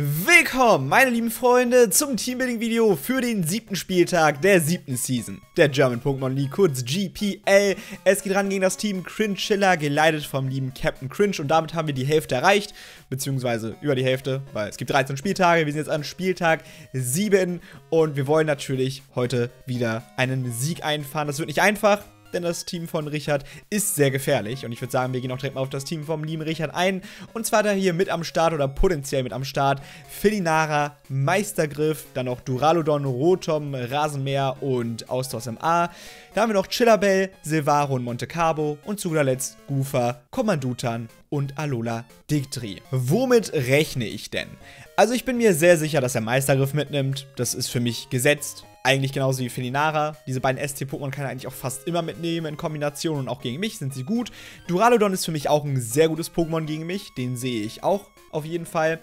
Willkommen, meine lieben Freunde, zum Teambuilding-Video für den siebten Spieltag der siebten Season. Der German Pokémon League, kurz GPL. Es geht ran gegen das Team Crinchilla, geleitet vom lieben Captain Cringe. Und damit haben wir die Hälfte erreicht, beziehungsweise über die Hälfte, weil es gibt 13 Spieltage, wir sind jetzt an Spieltag 7 und wir wollen natürlich heute wieder einen Sieg einfahren. Das wird nicht einfach, denn das Team von Richard ist sehr gefährlich. Und ich würde sagen, wir gehen auch direkt mal auf das Team vom lieben Richard ein. Und zwar da hier mit am Start oder potenziell mit am Start Felinara, Meistergriff, dann noch Duraludon, Rotom, Rasenmäher und Austausch MA. Da haben wir noch Chillabell, Silvaro und Monte Carlo und zu guter Letzt Goofer, Kommandutan und Alola Digtri. Womit rechne ich denn? Also ich bin mir sehr sicher, dass er Meistergriff mitnimmt. Das ist für mich gesetzt. Eigentlich genauso wie Felinara. Diese beiden ST-Pokémon kann er eigentlich auch fast immer mitnehmen in Kombination und auch gegen mich sind sie gut. Duraludon ist für mich auch ein sehr gutes Pokémon gegen mich. Den sehe ich auch auf jeden Fall.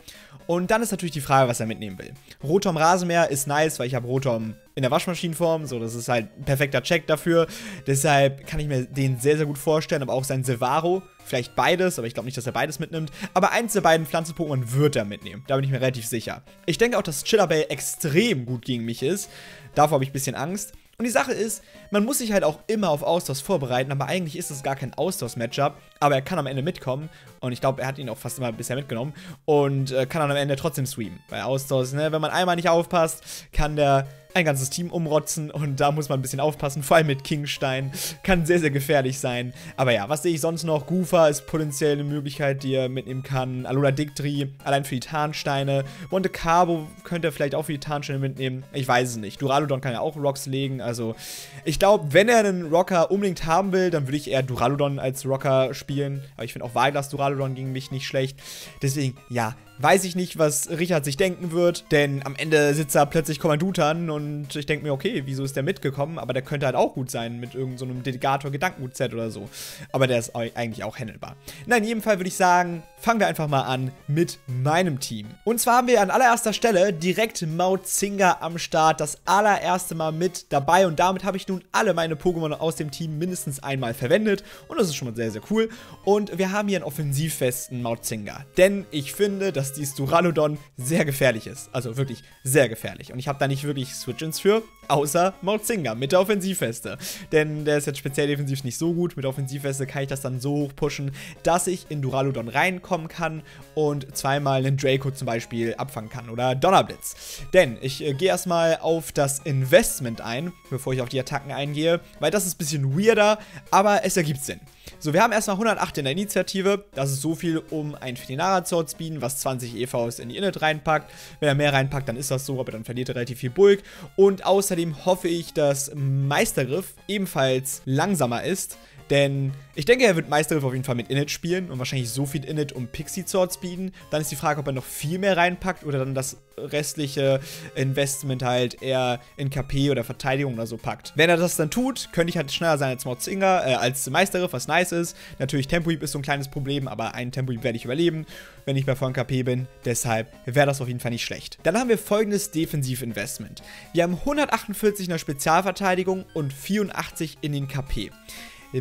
Und dann ist natürlich die Frage, was er mitnehmen will. Rotom Rasenmäher ist nice, weil ich habe Rotom in der Waschmaschinenform, so, das ist halt ein perfekter Check dafür. Deshalb kann ich mir den sehr, sehr gut vorstellen, aber auch sein Silvaro, vielleicht beides, aber ich glaube nicht, dass er beides mitnimmt. Aber eins der beiden Pflanzen-Pokémon wird er mitnehmen, da bin ich mir relativ sicher. Ich denke auch, dass Chillabell extrem gut gegen mich ist. Davor habe ich ein bisschen Angst. Und die Sache ist, man muss sich halt auch immer auf Austausch vorbereiten, aber eigentlich ist es gar kein Austausch-Matchup, aber er kann am Ende mitkommen und ich glaube, er hat ihn auch fast immer bisher mitgenommen und äh, kann dann am Ende trotzdem streamen. Bei Austausch, ne, wenn man einmal nicht aufpasst, kann der ein ganzes Team umrotzen und da muss man ein bisschen aufpassen, vor allem mit Kingstein. Kann sehr, sehr gefährlich sein. Aber ja, was sehe ich sonst noch? Goofa ist potenziell eine Möglichkeit, die er mitnehmen kann. Alola Dictri, allein für die Tarnsteine. Monte Carlo könnte er vielleicht auch für die Tarnsteine mitnehmen. Ich weiß es nicht. Duraludon kann ja auch Rocks legen. Also, ich glaube, wenn er einen Rocker unbedingt haben will, dann würde ich eher Duraludon als Rocker spielen. Aber ich finde auch Wahlglas Duraludon gegen mich nicht schlecht. Deswegen, ja, Weiß ich nicht, was Richard sich denken wird, denn am Ende sitzt da plötzlich Kommandutan und ich denke mir, okay, wieso ist der mitgekommen? Aber der könnte halt auch gut sein mit irgendeinem so Delegator Gedankengut-Set oder so. Aber der ist eigentlich auch handelbar. Na, in jedem Fall würde ich sagen, fangen wir einfach mal an mit meinem Team. Und zwar haben wir an allererster Stelle direkt Mautzinger am Start, das allererste Mal mit dabei und damit habe ich nun alle meine Pokémon aus dem Team mindestens einmal verwendet und das ist schon mal sehr, sehr cool. Und wir haben hier einen offensivfesten Mautzinger, denn ich finde, dass dass dieses Duraludon sehr gefährlich ist. Also wirklich sehr gefährlich. Und ich habe da nicht wirklich Switch-Ins für, außer Mautzinger mit der Offensivweste. Denn der ist jetzt speziell defensiv nicht so gut. Mit der Offensivweste kann ich das dann so hoch pushen, dass ich in Duraludon reinkommen kann und zweimal einen Draco zum Beispiel abfangen kann oder Donnerblitz. Denn ich äh, gehe erstmal auf das Investment ein, bevor ich auf die Attacken eingehe, weil das ist ein bisschen weirder, aber es ergibt Sinn. So, wir haben erstmal 108 in der Initiative. Das ist so viel, um ein Felinara zu outspeeden, was 20 EVs in die Init reinpackt. Wenn er mehr reinpackt, dann ist das so, aber dann verliert er relativ viel Bulk. Und außerdem hoffe ich, dass Meistergriff ebenfalls langsamer ist. Denn ich denke, er wird Meistergriff auf jeden Fall mit Init spielen und wahrscheinlich so viel Init, um Pixie zu outspeeden. Dann ist die Frage, ob er noch viel mehr reinpackt oder dann das restliche Investment halt eher in KP oder Verteidigung oder so packt. Wenn er das dann tut, könnte ich halt schneller sein als Mordzinger, äh, als Meistergriff, was nice ist. Natürlich, Tempo-Heap ist so ein kleines Problem, aber einen Tempo-Heap werde ich überleben, wenn ich bei vollen KP bin. Deshalb wäre das auf jeden Fall nicht schlecht. Dann haben wir folgendes Defensiv-Investment. Wir haben 148 in der Spezialverteidigung und 84 in den KP.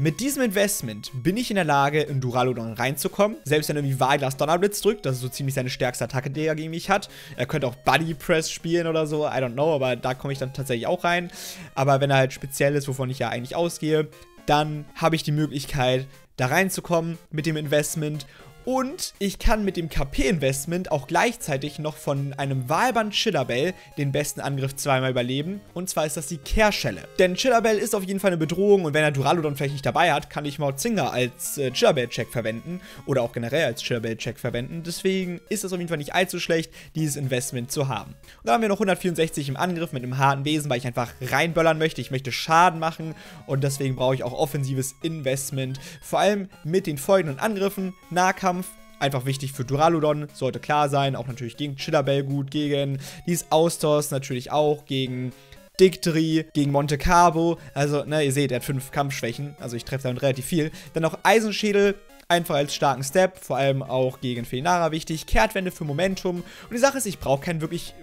Mit diesem Investment bin ich in der Lage, in Duraludon reinzukommen. Selbst wenn er irgendwie Wahlglas Donnerblitz drückt, das ist so ziemlich seine stärkste Attacke, die er gegen mich hat. Er könnte auch Buddy Press spielen oder so, I don't know, aber da komme ich dann tatsächlich auch rein. Aber wenn er halt speziell ist, wovon ich ja eigentlich ausgehe, dann habe ich die Möglichkeit, da reinzukommen mit dem Investment und ich kann mit dem KP-Investment auch gleichzeitig noch von einem Wahlband Chillabell den besten Angriff zweimal überleben. Und zwar ist das die Kehrschelle. Denn Chillabell ist auf jeden Fall eine Bedrohung und wenn er Duraludon vielleicht nicht dabei hat, kann ich Mautzinger als äh, Chillabell-Check verwenden. Oder auch generell als Chillabell-Check verwenden. Deswegen ist es auf jeden Fall nicht allzu schlecht, dieses Investment zu haben. Und dann haben wir noch 164 im Angriff mit einem harten Wesen, weil ich einfach reinböllern möchte. Ich möchte Schaden machen und deswegen brauche ich auch offensives Investment. Vor allem mit den folgenden Angriffen. Nahkampf Kampf. Einfach wichtig für Duraludon, sollte klar sein. Auch natürlich gegen Chillabell gut, gegen dieses Austos natürlich auch, gegen Dictri, gegen Monte Carlo. Also, ne, ihr seht, er hat fünf Kampfschwächen. Also ich treffe damit relativ viel. Dann auch Eisenschädel, einfach als starken Step, vor allem auch gegen Felinara wichtig. Kehrtwende für Momentum. Und die Sache ist, ich brauche keinen wirklich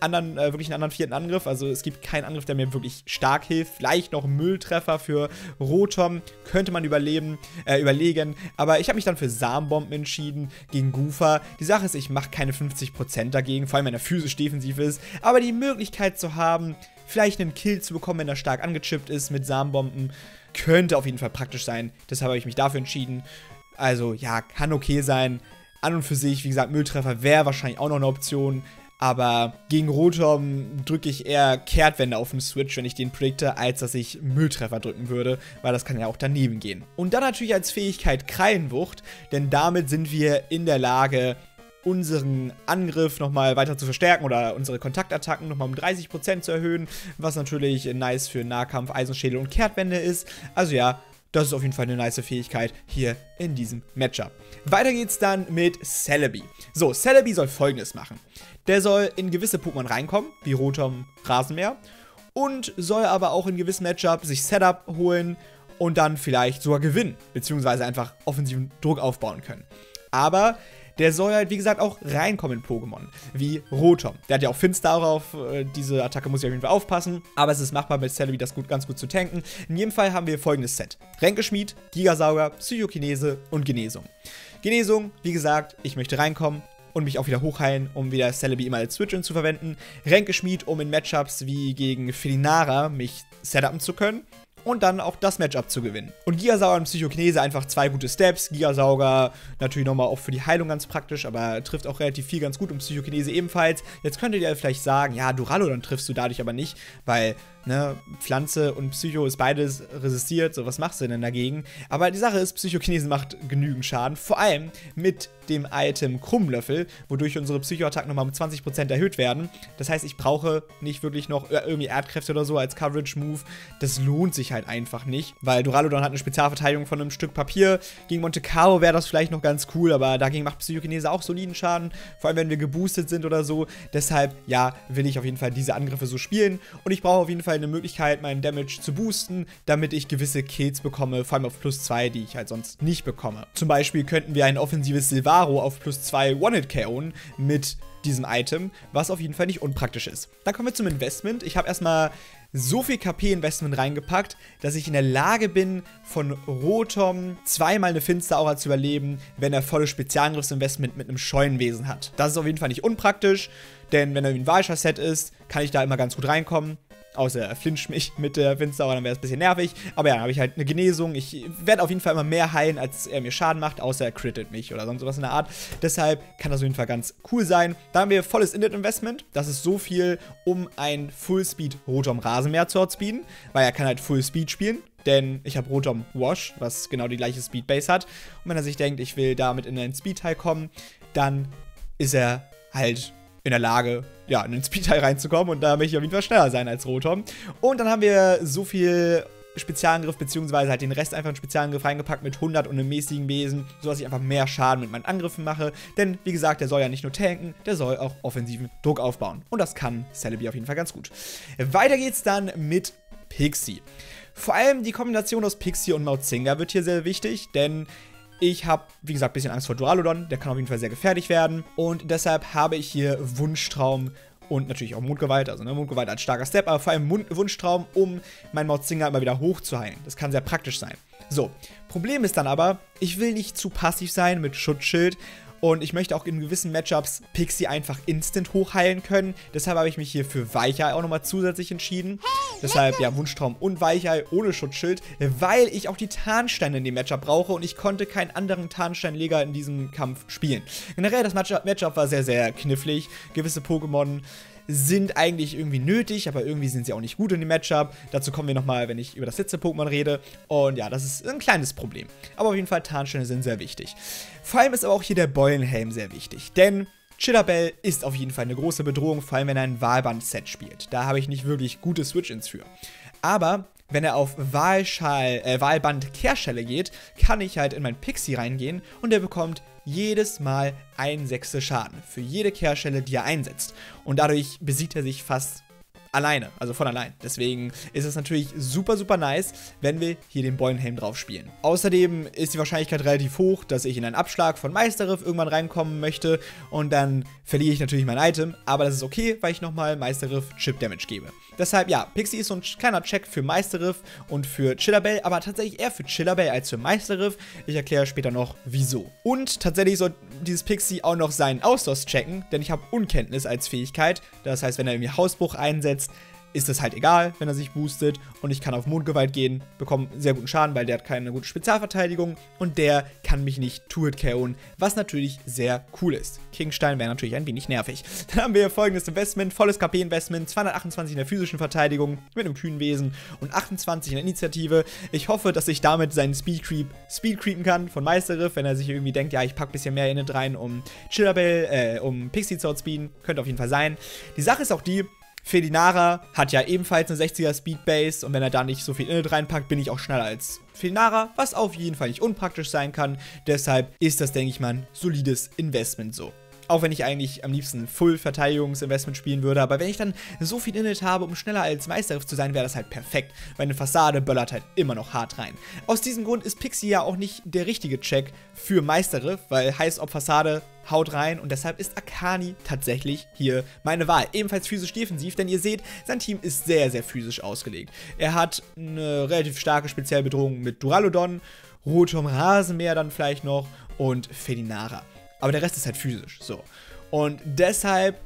anderen, äh, wirklich einen anderen vierten Angriff. Also es gibt keinen Angriff, der mir wirklich stark hilft. Vielleicht noch Mülltreffer für Rotom könnte man überleben, äh, überlegen. Aber ich habe mich dann für Samenbomben entschieden gegen Goofer. Die Sache ist, ich mache keine 50% dagegen, vor allem wenn er physisch defensiv ist. Aber die Möglichkeit zu haben, vielleicht einen Kill zu bekommen, wenn er stark angechippt ist mit Samenbomben, könnte auf jeden Fall praktisch sein. Deshalb habe ich mich dafür entschieden. Also ja, kann okay sein. An und für sich, wie gesagt, Mülltreffer wäre wahrscheinlich auch noch eine Option. Aber gegen Rotom drücke ich eher Kehrtwende auf dem Switch, wenn ich den predikte, als dass ich Mülltreffer drücken würde, weil das kann ja auch daneben gehen. Und dann natürlich als Fähigkeit Krallenwucht, denn damit sind wir in der Lage, unseren Angriff nochmal weiter zu verstärken oder unsere Kontaktattacken nochmal um 30% zu erhöhen, was natürlich nice für Nahkampf, Eisenschädel und Kehrtwende ist. Also ja, das ist auf jeden Fall eine nice Fähigkeit hier in diesem Matchup. Weiter geht's dann mit Celebi. So, Celebi soll folgendes machen. Der soll in gewisse Pokémon reinkommen, wie Rotom, Rasenmäher, und soll aber auch in gewissen Matchups sich Setup holen und dann vielleicht sogar gewinnen, beziehungsweise einfach offensiven Druck aufbauen können. Aber der soll halt, wie gesagt, auch reinkommen in Pokémon, wie Rotom. Der hat ja auch Finster darauf, äh, diese Attacke muss ich auf jeden Fall aufpassen, aber es ist machbar mit Celebi das gut, ganz gut zu tanken. In jedem Fall haben wir folgendes Set. Ränkeschmied, Gigasauger, Psychokinese und Genesung. Genesung, wie gesagt, ich möchte reinkommen, und mich auch wieder hochheilen, um wieder Celebi immer als Switch-In zu verwenden. Ränkeschmied, um in Matchups wie gegen Felinara mich setupen zu können und dann auch das Matchup zu gewinnen. Und Gigasauger und Psychokinese einfach zwei gute Steps. Gigasauger natürlich nochmal auch für die Heilung ganz praktisch, aber trifft auch relativ viel ganz gut und Psychokinese ebenfalls. Jetzt könntet ihr vielleicht sagen, ja, Durallo, dann triffst du dadurch aber nicht, weil ne, Pflanze und Psycho ist beides resistiert, so was machst du denn dagegen? Aber die Sache ist, Psychokinese macht genügend Schaden, vor allem mit dem Item Krummlöffel, wodurch unsere Psychoattacken nochmal um 20% erhöht werden. Das heißt, ich brauche nicht wirklich noch irgendwie Erdkräfte oder so als Coverage-Move. Das lohnt sich halt einfach nicht, weil Duraludon hat eine Spezialverteidigung von einem Stück Papier. Gegen Monte Carlo wäre das vielleicht noch ganz cool, aber dagegen macht Psychokinese auch soliden Schaden, vor allem wenn wir geboostet sind oder so. Deshalb, ja, will ich auf jeden Fall diese Angriffe so spielen und ich brauche auf jeden Fall eine Möglichkeit, meinen Damage zu boosten, damit ich gewisse Kills bekomme, vor allem auf plus 2, die ich halt sonst nicht bekomme. Zum Beispiel könnten wir ein offensives Silvaro auf plus 2 One-Hit-KO'en mit diesem Item, was auf jeden Fall nicht unpraktisch ist. Dann kommen wir zum Investment. Ich habe erstmal so viel KP-Investment reingepackt, dass ich in der Lage bin, von Rotom zweimal eine Finsteraura zu überleben, wenn er volle Spezialangriffsinvestment mit einem Scheunenwesen hat. Das ist auf jeden Fall nicht unpraktisch, denn wenn er ein Walscher-Set ist, kann ich da immer ganz gut reinkommen. Außer er flincht mich mit der Finster, dann wäre es ein bisschen nervig. Aber ja, dann habe ich halt eine Genesung. Ich werde auf jeden Fall immer mehr heilen, als er mir Schaden macht, außer er crittet mich oder sonst was in der Art. Deshalb kann das auf jeden Fall ganz cool sein. Dann haben wir volles Init-Investment. Das ist so viel, um ein Full-Speed Rotom Rasenmäher zu outspeeden, weil er kann halt Full Speed spielen denn ich habe Rotom Wash, was genau die gleiche Speedbase hat. Und wenn er sich denkt, ich will damit in einen Speed-Teil kommen, dann ist er halt in der Lage, ja, in den Speedteil reinzukommen und da möchte ich auf jeden Fall schneller sein als Rotom. Und dann haben wir so viel Spezialangriff, beziehungsweise halt den Rest einfach in Spezialangriff reingepackt mit 100 und einem mäßigen Wesen, sodass ich einfach mehr Schaden mit meinen Angriffen mache. Denn, wie gesagt, der soll ja nicht nur tanken, der soll auch offensiven Druck aufbauen. Und das kann Celebi auf jeden Fall ganz gut. Weiter geht's dann mit Pixie. Vor allem die Kombination aus Pixie und Mautzinga wird hier sehr wichtig, denn ich habe, wie gesagt, ein bisschen Angst vor Duraludon. Der kann auf jeden Fall sehr gefährlich werden. Und deshalb habe ich hier Wunschtraum und natürlich auch Mundgewalt, also ne, Mundgewalt als starker Step, aber vor allem Mund Wunschtraum, um meinen Mautzinger immer wieder hochzuheilen. Das kann sehr praktisch sein. So, Problem ist dann aber, ich will nicht zu passiv sein mit Schutzschild und ich möchte auch in gewissen Matchups Pixie einfach instant hochheilen können. Deshalb habe ich mich hier für Weichei auch nochmal zusätzlich entschieden. Deshalb ja Wunschtraum und Weichei ohne Schutzschild, weil ich auch die Tarnsteine in dem Matchup brauche und ich konnte keinen anderen Tarnsteinleger in diesem Kampf spielen. Generell, das Matchup war sehr, sehr knifflig. Gewisse Pokémon sind eigentlich irgendwie nötig, aber irgendwie sind sie auch nicht gut in dem Matchup. Dazu kommen wir nochmal, wenn ich über das letzte Pokémon rede. Und ja, das ist ein kleines Problem. Aber auf jeden Fall, Tarnsteine sind sehr wichtig. Vor allem ist aber auch hier der Beulenhelm sehr wichtig, denn Chitterbell ist auf jeden Fall eine große Bedrohung, vor allem wenn er ein Wahlband-Set spielt. Da habe ich nicht wirklich gute Switch-Ins für. Aber wenn er auf Wahlschall, äh, Wahlband Kehrschelle geht, kann ich halt in mein Pixie reingehen und er bekommt jedes Mal ein Sechste Schaden für jede Kehrstelle, die er einsetzt. Und dadurch besiegt er sich fast alleine, also von allein. Deswegen ist es natürlich super, super nice, wenn wir hier den Beulenhelm drauf spielen. Außerdem ist die Wahrscheinlichkeit relativ hoch, dass ich in einen Abschlag von Meisterriff irgendwann reinkommen möchte und dann verliere ich natürlich mein Item, aber das ist okay, weil ich nochmal Meisterriff Chip Damage gebe. Deshalb, ja, Pixie ist so ein kleiner Check für Meisterriff und für Chillerbell, aber tatsächlich eher für Chillerbell als für Meisterriff. Ich erkläre später noch, wieso. Und tatsächlich soll dieses Pixie auch noch seinen Austausch checken, denn ich habe Unkenntnis als Fähigkeit. Das heißt, wenn er irgendwie Hausbruch einsetzt, ist es halt egal, wenn er sich boostet. Und ich kann auf Mondgewalt gehen, bekomme sehr guten Schaden, weil der hat keine gute Spezialverteidigung. Und der kann mich nicht Turret KO'en, was natürlich sehr cool ist. Kingstein wäre natürlich ein wenig nervig. Dann haben wir folgendes Investment, volles KP-Investment, 228 in der physischen Verteidigung mit einem kühnen Wesen und 28 in der Initiative. Ich hoffe, dass ich damit seinen Speed Creep Speed creepen kann von Meisterriff, wenn er sich irgendwie denkt, ja, ich packe ein bisschen mehr Init rein, um Chillerbell, äh, um Pixie zu outspeeden. Könnte auf jeden Fall sein. Die Sache ist auch die, Felinara hat ja ebenfalls eine 60er Speedbase und wenn er da nicht so viel Init reinpackt, bin ich auch schneller als Felinara, was auf jeden Fall nicht unpraktisch sein kann. Deshalb ist das, denke ich mal, ein solides Investment so. Auch wenn ich eigentlich am liebsten Full-Verteidigungsinvestment spielen würde. Aber wenn ich dann so viel Init habe, um schneller als Meisterriff zu sein, wäre das halt perfekt. Weil eine Fassade böllert halt immer noch hart rein. Aus diesem Grund ist Pixie ja auch nicht der richtige Check für Meisterriff, weil heißt, ob Fassade haut rein und deshalb ist Akani tatsächlich hier meine Wahl. Ebenfalls physisch defensiv, denn ihr seht, sein Team ist sehr, sehr physisch ausgelegt. Er hat eine relativ starke Spezialbedrohung mit Duraludon, Rotom Rasenmäher dann vielleicht noch und Felinara. Aber der Rest ist halt physisch. So. Und deshalb.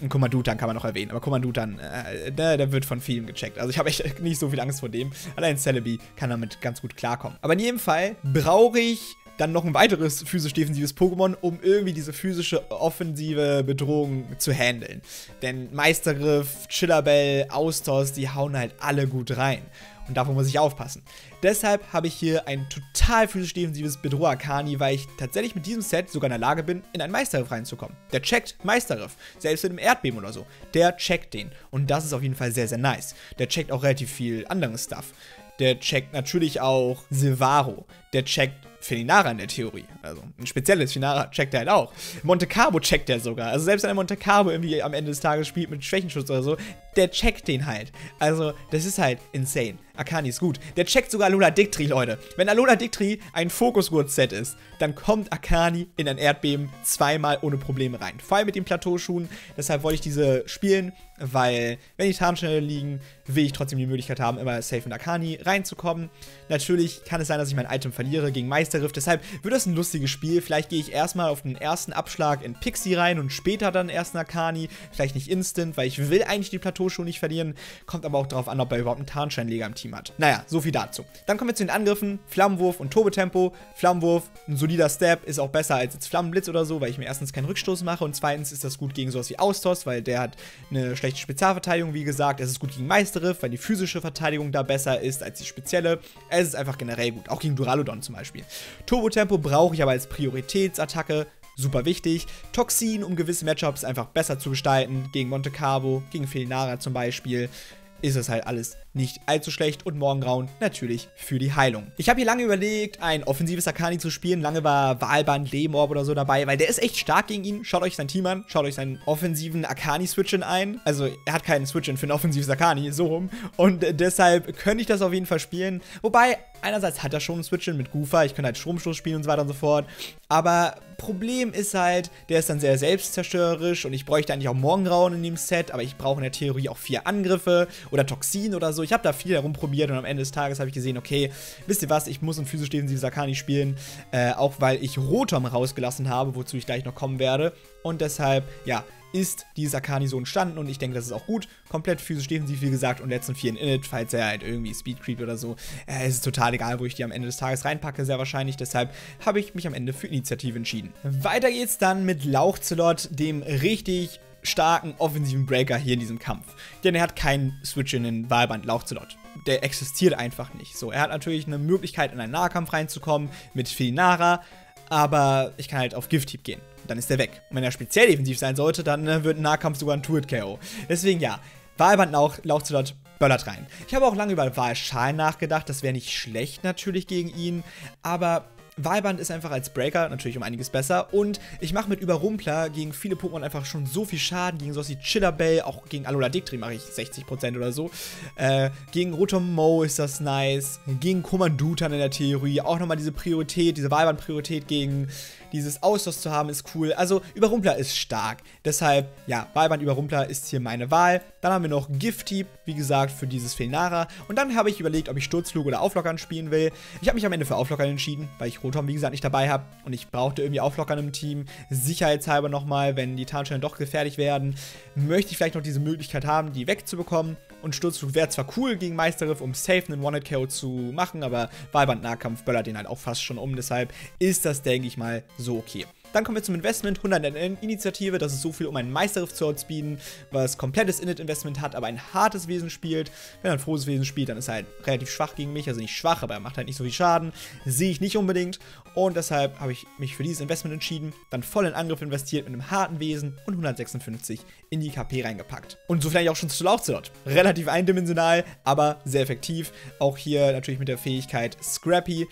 Und Kommandutan kann man noch erwähnen, aber Kommandutan, äh, der, der, wird von vielen gecheckt. Also ich habe echt nicht so viel Angst vor dem. Allein Celebi kann damit ganz gut klarkommen. Aber in jedem Fall brauche ich dann noch ein weiteres physisch-defensives Pokémon, um irgendwie diese physische offensive Bedrohung zu handeln. Denn Meistergriff, Chillerbell, Austos, die hauen halt alle gut rein. Und davon muss ich aufpassen. Deshalb habe ich hier ein total physisch defensives Bedroh Akani, weil ich tatsächlich mit diesem Set sogar in der Lage bin, in einen Meisterriff reinzukommen. Der checkt Meisterriff, selbst in einem Erdbeben oder so. Der checkt den. Und das ist auf jeden Fall sehr, sehr nice. Der checkt auch relativ viel anderes Stuff. Der checkt natürlich auch Silvaro. Der checkt Felinara in der Theorie. Also ein spezielles Felinara checkt er halt auch. Monte Carlo checkt er sogar. Also selbst wenn er Monte Carlo irgendwie am Ende des Tages spielt mit Schwächenschutz oder so, der checkt den halt. Also das ist halt insane. Akani ist gut. Der checkt sogar Alola Dictri, Leute. Wenn Alola Dictri ein Fokusgurt-Set ist, dann kommt Akani in ein Erdbeben zweimal ohne Probleme rein. Vor allem mit den Plateauschuhen. Deshalb wollte ich diese spielen, weil wenn die Tarnstelle liegen, will ich trotzdem die Möglichkeit haben, immer safe in Akani reinzukommen. Natürlich kann es sein, dass ich mein Item verliere gegen Meisterriff. Deshalb wird das ein lustiges Spiel. Vielleicht gehe ich erstmal auf den ersten Abschlag in Pixie rein und später dann erst in Akani. Vielleicht nicht instant, weil ich will eigentlich die Plateauschuhe nicht verlieren. Kommt aber auch darauf an, ob er überhaupt einen Tarnscheinleger im Team hat. Naja, so viel dazu. Dann kommen wir zu den Angriffen. Flammenwurf und Turbotempo. Flammenwurf, ein solider Step, ist auch besser als jetzt Flammenblitz oder so, weil ich mir erstens keinen Rückstoß mache und zweitens ist das gut gegen sowas wie Austoss, weil der hat eine schlechte Spezialverteidigung, wie gesagt. Es ist gut gegen Meisterriff, weil die physische Verteidigung da besser ist als die spezielle. Es ist einfach generell gut, auch gegen Duraludon zum Beispiel. Turbotempo brauche ich aber als Prioritätsattacke, super wichtig. Toxin, um gewisse Matchups einfach besser zu gestalten, gegen Monte Carlo, gegen Felinara zum Beispiel ist es halt alles nicht allzu schlecht und Morgengrauen natürlich für die Heilung. Ich habe hier lange überlegt, ein offensives Akani zu spielen. Lange war Wahlband, Lemorb oder so dabei, weil der ist echt stark gegen ihn. Schaut euch sein Team an, schaut euch seinen offensiven Akani-Switch-In ein. Also er hat keinen Switch-In für ein offensives Akani, so rum. Und deshalb könnte ich das auf jeden Fall spielen. Wobei, einerseits hat er schon einen Switch-In mit Goofa, ich könnte halt Stromstoß spielen und so weiter und so fort. Aber Problem ist halt, der ist dann sehr selbstzerstörerisch und ich bräuchte eigentlich auch Morgengrauen in dem Set, aber ich brauche in der Theorie auch vier Angriffe oder Toxin oder so. Ich habe da viel herumprobiert und am Ende des Tages habe ich gesehen, okay, wisst ihr was, ich muss ein physisch defensives Sakani spielen, äh, auch weil ich Rotom rausgelassen habe, wozu ich gleich noch kommen werde. Und deshalb, ja, ist dieses Akani so entstanden und ich denke, das ist auch gut. Komplett physisch defensiv, wie gesagt, und letzten vier in Init, falls er halt irgendwie Speed Creep oder so. Äh, es ist total egal, wo ich die am Ende des Tages reinpacke, sehr wahrscheinlich. Deshalb habe ich mich am Ende für Initiative entschieden. Weiter geht's dann mit Lauchzelot, dem richtig starken offensiven Breaker hier in diesem Kampf. Denn er hat keinen Switch in den Wahlband Lauchzelot. Der existiert einfach nicht. So, er hat natürlich eine Möglichkeit, in einen Nahkampf reinzukommen mit Felinara, aber ich kann halt auf Gift-Typ gehen. Dann ist er weg. Und wenn er speziell defensiv sein sollte, dann äh, wird ein Nahkampf sogar ein Turret-KO. Deswegen ja, Wahlband Lauch, Lauchzelot böllert rein. Ich habe auch lange über Wahlschalen nachgedacht. Das wäre nicht schlecht natürlich gegen ihn. Aber Wahlband ist einfach als Breaker natürlich um einiges besser. Und ich mache mit Überrumpler gegen viele Pokémon einfach schon so viel Schaden, gegen sowas wie Chillerbell, auch gegen Alola Dictri mache ich 60% oder so. Äh, gegen Rotom Mo ist das nice, gegen Kommandutan in der Theorie, auch nochmal diese Priorität, diese Wahlband-Priorität gegen dieses Austausch zu haben ist cool. Also Überrumpler ist stark. Deshalb, ja, Wahlband Überrumpler ist hier meine Wahl. Dann haben wir noch Gift-Typ, wie gesagt, für dieses Felnara. Und dann habe ich überlegt, ob ich Sturzflug oder Auflockern spielen will. Ich habe mich am Ende für Auflockern entschieden, weil ich Rotom, wie gesagt, nicht dabei habe. Und ich brauchte irgendwie Auflockern im Team. Sicherheitshalber nochmal, wenn die Tarnstellen doch gefährlich werden, möchte ich vielleicht noch diese Möglichkeit haben, die wegzubekommen. Und Sturzflug wäre zwar cool gegen Meisterriff, um safe einen One-Hit-KO zu machen, aber Wahlband-Nahkampf böllert den halt auch fast schon um. Deshalb ist das, denke ich mal, so okay. Dann kommen wir zum Investment, 100 Initiative, das ist so viel, um einen Meisterriff zu outspeeden, was komplettes Init-Investment hat, aber ein hartes Wesen spielt. Wenn er ein frohes Wesen spielt, dann ist er halt relativ schwach gegen mich, also nicht schwach, aber er macht halt nicht so viel Schaden. Sehe ich nicht unbedingt und deshalb habe ich mich für dieses Investment entschieden, dann voll in Angriff investiert mit einem harten Wesen und 156 in die KP reingepackt. Und so vielleicht auch schon zu Lauchzelot. Relativ eindimensional, aber sehr effektiv. Auch hier natürlich mit der Fähigkeit Scrappy.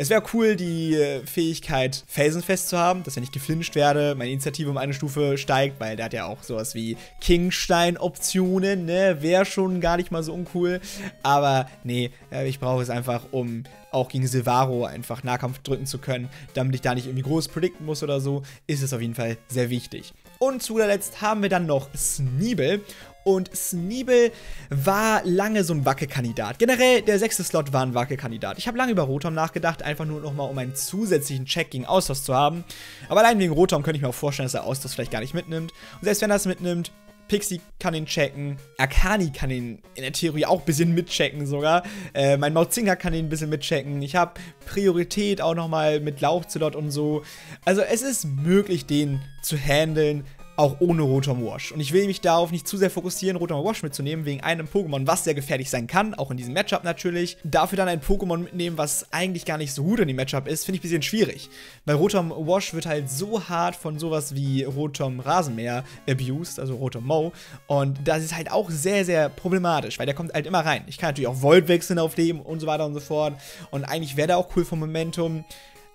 Es wäre cool, die äh, Fähigkeit felsenfest zu haben, dass wenn ich geflincht werde, meine Initiative um eine Stufe steigt, weil der hat ja auch sowas wie Kingstein-Optionen, ne? Wäre schon gar nicht mal so uncool. Aber nee, äh, ich brauche es einfach, um auch gegen Silvaro einfach Nahkampf drücken zu können, damit ich da nicht irgendwie groß predikten muss oder so, ist es auf jeden Fall sehr wichtig. Und zu letzt haben wir dann noch Sneebel. Und Sneebel war lange so ein Wackelkandidat. Generell, der sechste Slot war ein Wackelkandidat. Ich habe lange über Rotom nachgedacht, einfach nur nochmal, um einen zusätzlichen Check gegen Austausch zu haben. Aber allein wegen Rotom könnte ich mir auch vorstellen, dass er Austausch vielleicht gar nicht mitnimmt. Und selbst wenn er es mitnimmt, Pixie kann ihn checken. Akani kann ihn in der Theorie auch ein bisschen mitchecken sogar. Äh, mein Mauzinger kann ihn ein bisschen mitchecken. Ich habe Priorität auch nochmal mit Lauchzelot und so. Also es ist möglich, den zu handeln auch ohne Rotom Wash. Und ich will mich darauf nicht zu sehr fokussieren, Rotom Wash mitzunehmen, wegen einem Pokémon, was sehr gefährlich sein kann, auch in diesem Matchup natürlich. Dafür dann ein Pokémon mitnehmen, was eigentlich gar nicht so gut in dem Matchup ist, finde ich ein bisschen schwierig. Weil Rotom Wash wird halt so hart von sowas wie Rotom Rasenmäher abused, also Rotom Mo. Und das ist halt auch sehr, sehr problematisch, weil der kommt halt immer rein. Ich kann natürlich auch Volt wechseln auf dem und so weiter und so fort. Und eigentlich wäre der auch cool vom Momentum.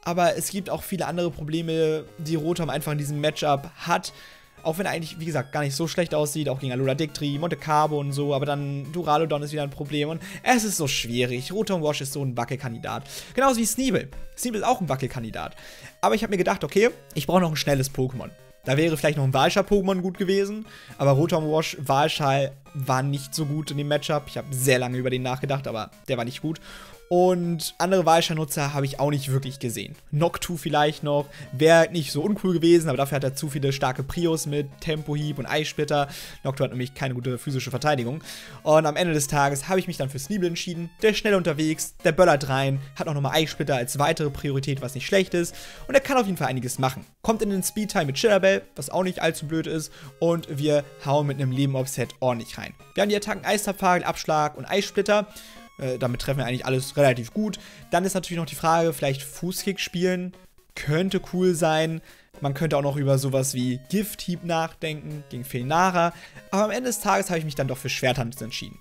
Aber es gibt auch viele andere Probleme, die Rotom einfach in diesem Matchup hat. Auch wenn er eigentlich, wie gesagt, gar nicht so schlecht aussieht, auch gegen Alula Dictri, Monte Carlo und so, aber dann Duraludon ist wieder ein Problem und es ist so schwierig. Rotom Wash ist so ein Wackelkandidat. Genauso wie Sneebel. Sneebel ist auch ein Wackelkandidat. Aber ich habe mir gedacht, okay, ich brauche noch ein schnelles Pokémon. Da wäre vielleicht noch ein Walschal-Pokémon gut gewesen, aber Rotom Wash Walschal war nicht so gut in dem Matchup. Ich habe sehr lange über den nachgedacht, aber der war nicht gut. Und andere Walschein-Nutzer habe ich auch nicht wirklich gesehen. Noctu vielleicht noch, wäre nicht so uncool gewesen, aber dafür hat er zu viele starke Prios mit Tempohieb und Eissplitter. Noctu hat nämlich keine gute physische Verteidigung. Und am Ende des Tages habe ich mich dann für Sneebel entschieden. Der ist schnell unterwegs, der böllert rein, hat auch nochmal Eissplitter als weitere Priorität, was nicht schlecht ist. Und er kann auf jeden Fall einiges machen. Kommt in den Speedtime mit Chillerbell, was auch nicht allzu blöd ist. Und wir hauen mit einem Leben-Offset ordentlich rein. Wir haben die Attacken Eistapfagel, Abschlag und Eissplitter. Äh, damit treffen wir eigentlich alles relativ gut. Dann ist natürlich noch die Frage, vielleicht Fußkick spielen. Könnte cool sein. Man könnte auch noch über sowas wie Gifthieb nachdenken gegen Felnara. Aber am Ende des Tages habe ich mich dann doch für Schwerthand entschieden.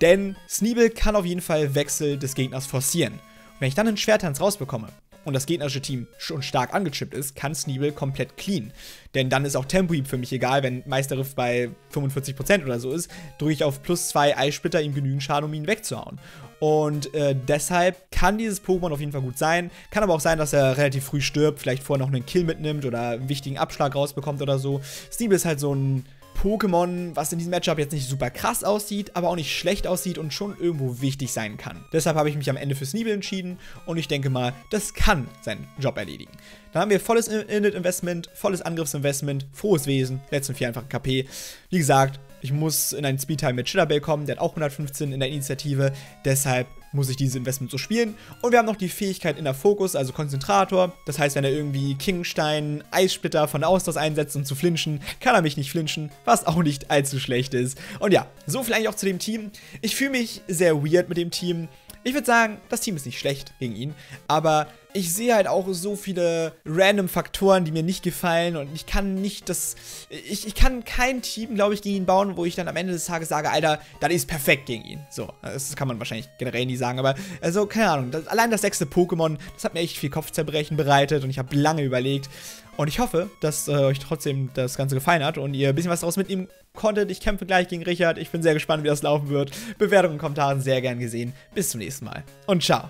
Denn Sneebel kann auf jeden Fall Wechsel des Gegners forcieren. Und wenn ich dann einen Schwertanz rausbekomme und das gegnerische Team schon stark angechippt ist, kann Sneebel komplett clean. Denn dann ist auch Tempohieb für mich egal, wenn Meisterriff bei 45% oder so ist, drücke ich auf plus 2 Eissplitter ihm genügend Schaden, um ihn wegzuhauen. Und äh, deshalb kann dieses Pokémon auf jeden Fall gut sein. Kann aber auch sein, dass er relativ früh stirbt, vielleicht vorher noch einen Kill mitnimmt oder einen wichtigen Abschlag rausbekommt oder so. Sneebel ist halt so ein Pokémon, was in diesem Matchup jetzt nicht super krass aussieht, aber auch nicht schlecht aussieht und schon irgendwo wichtig sein kann. Deshalb habe ich mich am Ende für Sneebel entschieden und ich denke mal, das kann seinen Job erledigen. Dann haben wir volles Init-Investment, volles Angriffsinvestment, frohes Wesen, letzten vier einfach KP. Wie gesagt, ich muss in einen Speedtime mit Chillerbell kommen, der hat auch 115 in der Initiative, deshalb muss ich dieses Investment so spielen. Und wir haben noch die Fähigkeit in der Fokus, also Konzentrator. Das heißt, wenn er irgendwie Kingstein, Eissplitter von Austausch einsetzt, um zu flinchen, kann er mich nicht flinchen, was auch nicht allzu schlecht ist. Und ja, so viel eigentlich auch zu dem Team. Ich fühle mich sehr weird mit dem Team. Ich würde sagen, das Team ist nicht schlecht gegen ihn, aber ich sehe halt auch so viele random Faktoren, die mir nicht gefallen und ich kann nicht das, ich, ich kann kein Team, glaube ich, gegen ihn bauen, wo ich dann am Ende des Tages sage, Alter, das ist perfekt gegen ihn. So, das kann man wahrscheinlich generell nie sagen, aber also, keine Ahnung, das, allein das sechste Pokémon, das hat mir echt viel Kopfzerbrechen bereitet und ich habe lange überlegt und ich hoffe, dass äh, euch trotzdem das Ganze gefallen hat und ihr ein bisschen was daraus mitnehmen konntet. Ich kämpfe gleich gegen Richard. Ich bin sehr gespannt, wie das laufen wird. Bewertungen und Kommentare sehr gern gesehen. Bis zum nächsten Mal und ciao.